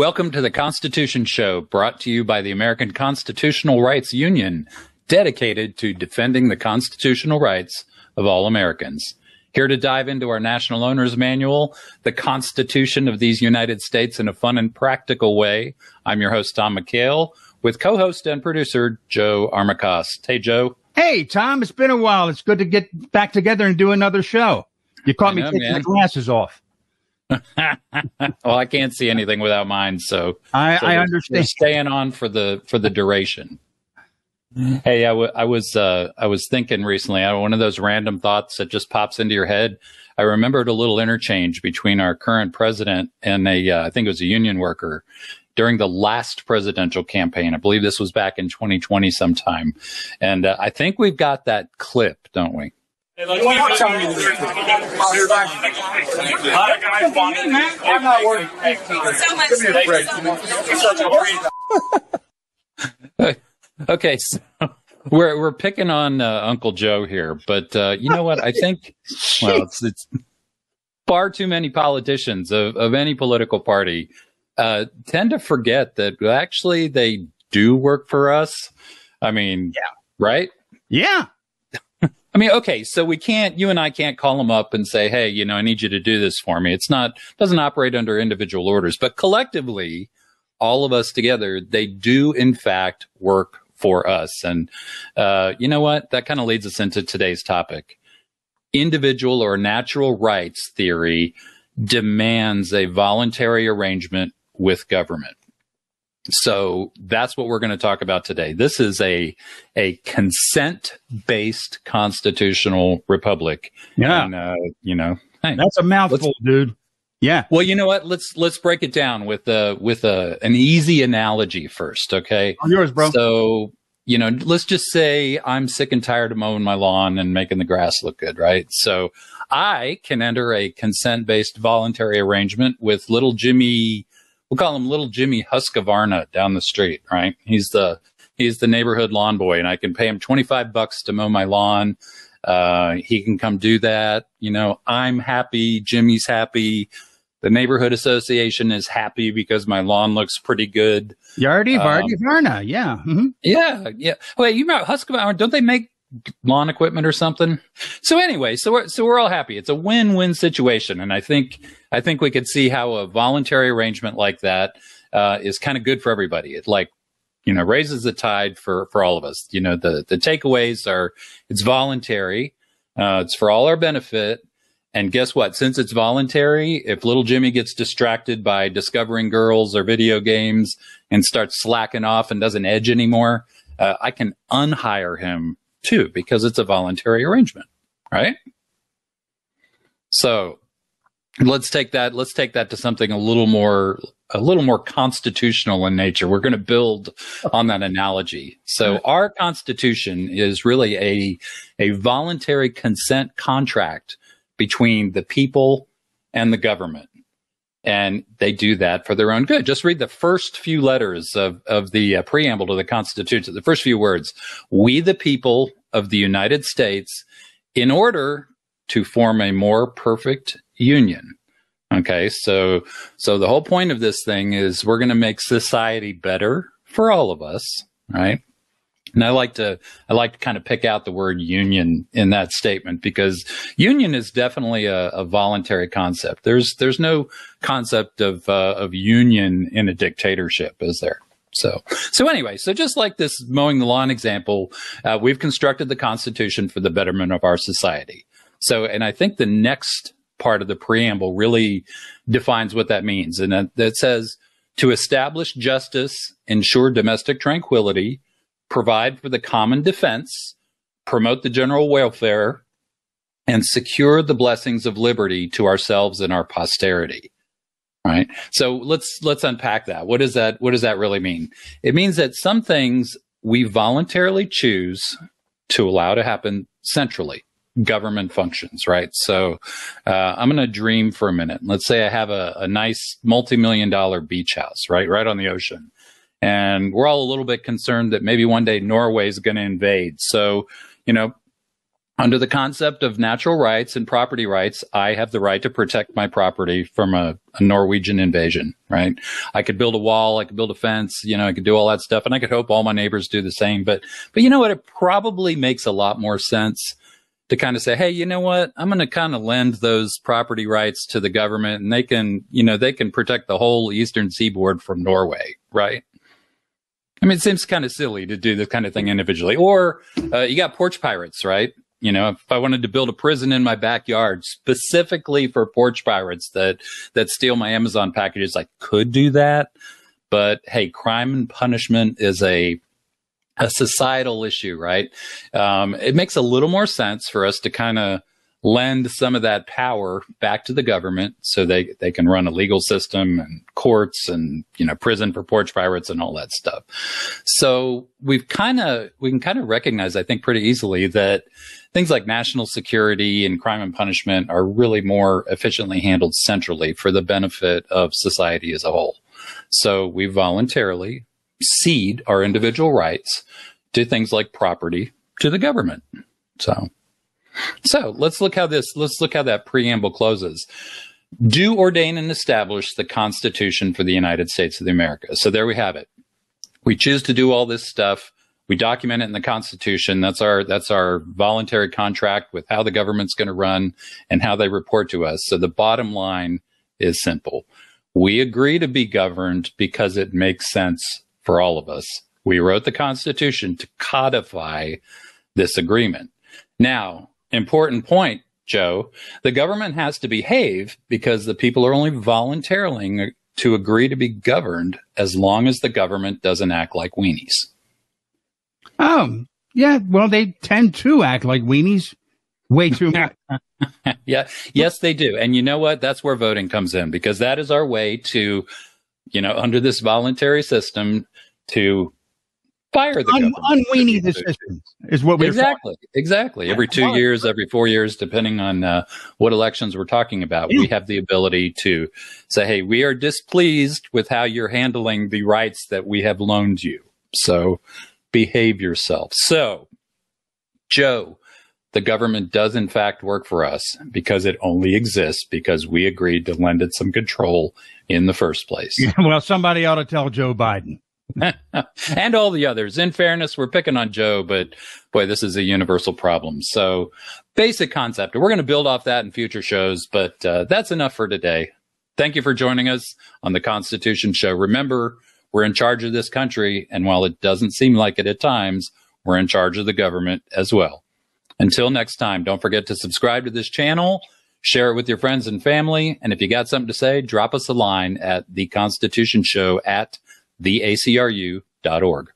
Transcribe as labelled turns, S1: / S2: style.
S1: Welcome to the Constitution Show, brought to you by the American Constitutional Rights Union, dedicated to defending the constitutional rights of all Americans. Here to dive into our National Owners Manual, the Constitution of these United States in a fun and practical way. I'm your host, Tom McHale, with co-host and producer Joe Armacost. Hey, Joe.
S2: Hey, Tom, it's been a while. It's good to get back together and do another show. You caught me taking my glasses off.
S1: well, I can't see anything without mine, so
S2: I,
S1: so
S2: I understand.
S1: staying on for the for the duration. Hey, I, w- I was uh, I was thinking recently. I one of those random thoughts that just pops into your head. I remembered a little interchange between our current president and a uh, I think it was a union worker during the last presidential campaign. I believe this was back in 2020 sometime, and uh, I think we've got that clip, don't we?
S3: I'm not worried.
S4: so much. So much.
S1: Okay, so we're we're picking on uh, Uncle Joe here, but uh, you know what? I think well, it's, it's far too many politicians of, of any political party uh, tend to forget that actually they do work for us. I mean, yeah, right?
S2: Yeah.
S1: I mean, okay, so we can't, you and I can't call them up and say, hey, you know, I need you to do this for me. It's not, doesn't operate under individual orders, but collectively, all of us together, they do in fact work for us. And, uh, you know what? That kind of leads us into today's topic. Individual or natural rights theory demands a voluntary arrangement with government. So that's what we're going to talk about today. This is a a consent based constitutional republic.
S2: Yeah.
S1: And, uh, you know, hey,
S2: That's a mouthful, dude. Yeah.
S1: well, you know what? Let's let's break it down with a with a an easy analogy first, okay?
S2: On yours, bro.
S1: So, you know, let's just say I'm sick and tired of mowing my lawn and making the grass look good, right? So I can enter a consent based voluntary arrangement with little Jimmy, we'll call him little Jimmy Husqvarna down the street, right? He's the, he's the neighborhood lawn boy and I can pay him 25 bucks to mow my lawn. Uh, he can come do that. You know, I'm happy. Jimmy's happy. The neighborhood association is happy because my lawn looks pretty good.
S2: Yardi,
S1: um,
S2: Varna. Yeah. hmm
S1: Yeah, yeah. Wait, you know Husqvarna? Don't they make lawn equipment or something? So anyway, so we're so we're all happy. It's a win-win situation, and I think I think we could see how a voluntary arrangement like that uh, is kind of good for everybody. It like you know raises the tide for for all of us. You know the the takeaways are it's voluntary, uh, it's for all our benefit. And guess what? Since it's voluntary, if little Jimmy gets distracted by discovering girls or video games and starts slacking off and doesn't edge anymore, uh, I can unhire him too because it's a voluntary arrangement, right? So let's take that. Let's take that to something a little more, a little more constitutional in nature. We're going to build on that analogy. So our constitution is really a, a voluntary consent contract between the people and the government. And they do that for their own good. Just read the first few letters of, of the uh, preamble to the Constitution, the first few words. We, the people of the United States, in order to form a more perfect union. Okay. So, so the whole point of this thing is we're going to make society better for all of us. Right. And I like to, I like to kind of pick out the word union in that statement because union is definitely a, a voluntary concept. There's, there's no concept of, uh, of union in a dictatorship, is there? So, so anyway, so just like this mowing the lawn example, uh, we've constructed the Constitution for the betterment of our society. So, and I think the next part of the preamble really defines what that means. And that, that says to establish justice, ensure domestic tranquility, provide for the common defense, promote the general welfare, and secure the blessings of liberty to ourselves and our posterity. Right. So let's let's unpack that. What does that what does that really mean? It means that some things we voluntarily choose to allow to happen centrally government functions, right? So uh, I'm going to dream for a minute. Let's say I have a, a nice multi-million dollar beach house, right, right on the ocean, and we're all a little bit concerned that maybe one day Norway is going to invade. So, you know, under the concept of natural rights and property rights, I have the right to protect my property from a, a, Norwegian invasion, right? I could build a wall, I could build a fence, you know, I could do all that stuff and I could hope all my neighbors do the same. But, but you know what? It probably makes a lot more sense to kind of say, Hey, you know what? I'm going to kind of lend those property rights to the government and they can, you know, they can protect the whole eastern seaboard from Norway, right? I mean, it seems kind of silly to do this kind of thing individually. Or uh, you got porch pirates, right? You know, if I wanted to build a prison in my backyard specifically for porch pirates that that steal my Amazon packages, I could do that. But hey, crime and punishment is a a societal issue, right? Um, it makes a little more sense for us to kind of lend some of that power back to the government so they, they can run a legal system and courts and, you know, prison for porch pirates and all that stuff. So we've kind of, we can kind of recognize, I think pretty easily that things like national security and crime and punishment are really more efficiently handled centrally for the benefit of society as a whole. So we voluntarily cede our individual rights to things like property to the government. So so let's look how this, let's look how that preamble closes. Do ordain and establish the Constitution for the United States of the America. So there we have it. We choose to do all this stuff. We document it in the Constitution. That's our, that's our voluntary contract with how the government's going to run and how they report to us. So the bottom line is simple. We agree to be governed because it makes sense for all of us. We wrote the Constitution to codify this agreement. Now, important point, Joe. The government has to behave because the people are only voluntarily to agree to be governed as long as the government doesn't act like weenies.
S2: Oh, yeah. Well, they tend to act like weenies way too much.
S1: yeah. Yes, they do. And you know what? That's where voting comes in because that is our way to, you know, under this voluntary system to fire the Un-
S2: unweenie the system is what we
S1: exactly exactly. Every two years every four years depending on uh, what elections we're talking about yeah. we have the ability to say hey we are displeased with how you're handling the rights that we have loaned you. So behave yourself. So joe the government does in fact work for us because it only exists because we agreed to lend it some control in the first place.
S2: Well somebody ought to tell joe biden
S1: and all the others. In fairness, we're picking on Joe, but boy, this is a universal problem. So basic concept. We're going to build off that in future shows, but uh, that's enough for today. Thank you for joining us on the Constitution Show. Remember, we're in charge of this country, and while it doesn't seem like it at times, we're in charge of the government as well. Until next time, don't forget to subscribe to this channel, share it with your friends and family, and if you got something to say, drop us a line at the Constitution Show at theacru.org.